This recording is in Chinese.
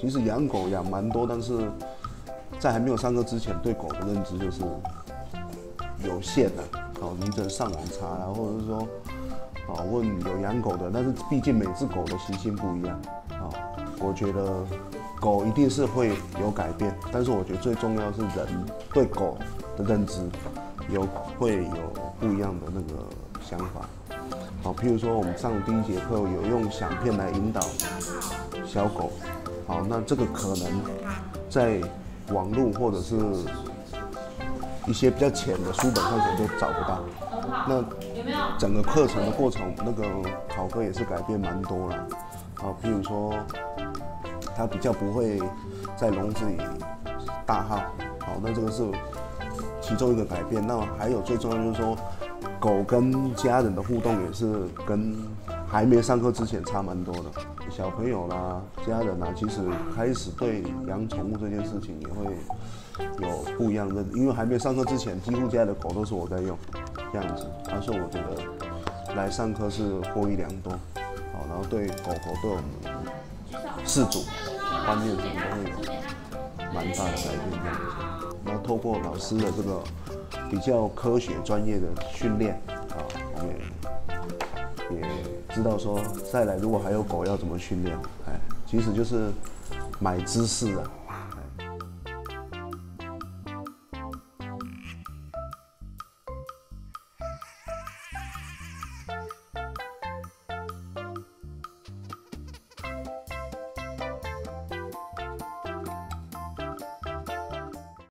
其实养狗养蛮多，但是在还没有上课之前，对狗的认知就是有限的。哦，你只能上网查啦，或者是说，哦，问有养狗的，但是毕竟每只狗的习性不一样。啊，我觉得狗一定是会有改变，但是我觉得最重要是人对狗的认知有会有不一样的那个想法。好，譬如说我们上第一节课有用响片来引导小狗，好，那这个可能在网络或者是一些比较浅的书本上可能都找不到。那整个课程的过程，那个考哥也是改变蛮多了。好，譬如说他比较不会在笼子里大号，好，那这个是其中一个改变。那还有最重要就是说。狗跟家人的互动也是跟还没上课之前差蛮多的。小朋友啦、家人啦，其实开始对养宠物这件事情也会有不一样的，因为还没上课之前，几乎家的狗都是我在用，这样子。他说我觉得来上课是获益良多，好，然后对狗狗对我们饲主观念上都会有蛮大的改变这样子。然后透过老师的这个。比较科学专业的训练啊，我们也也知道说再来如果还有狗要怎么训练，哎，其实就是买知识啊。